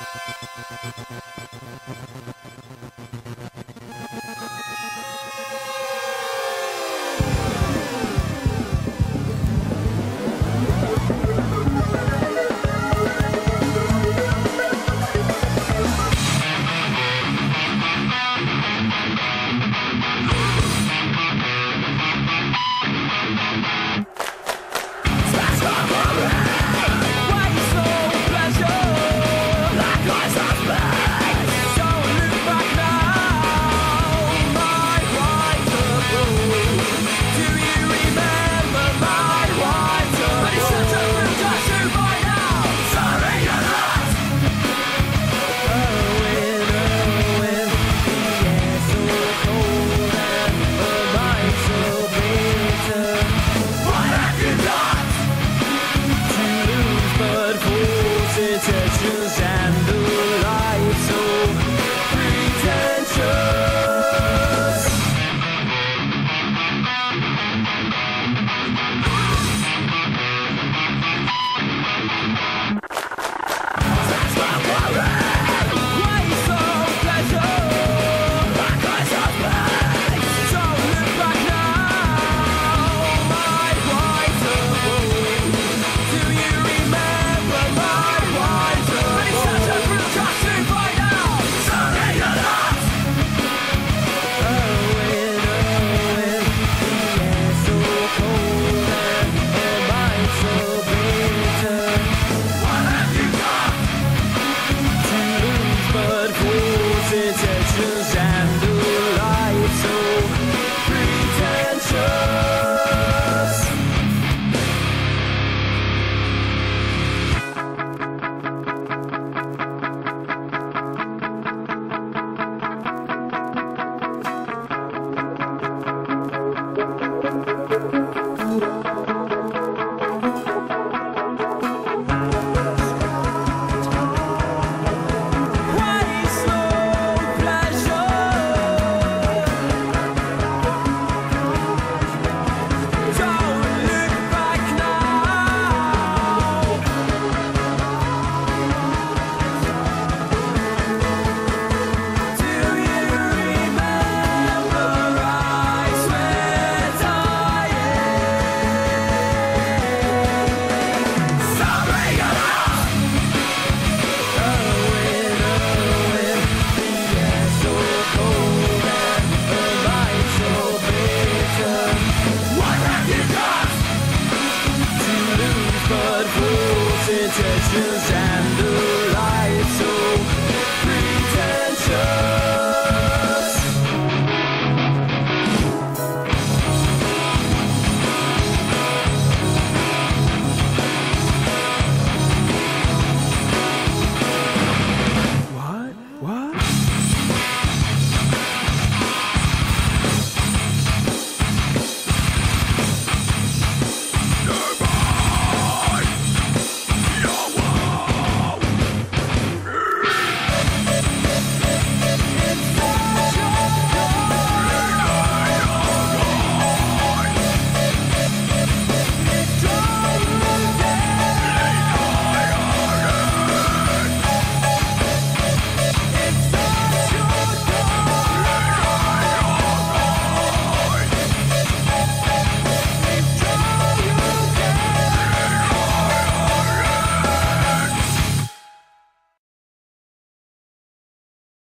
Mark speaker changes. Speaker 1: Thank you.
Speaker 2: decisions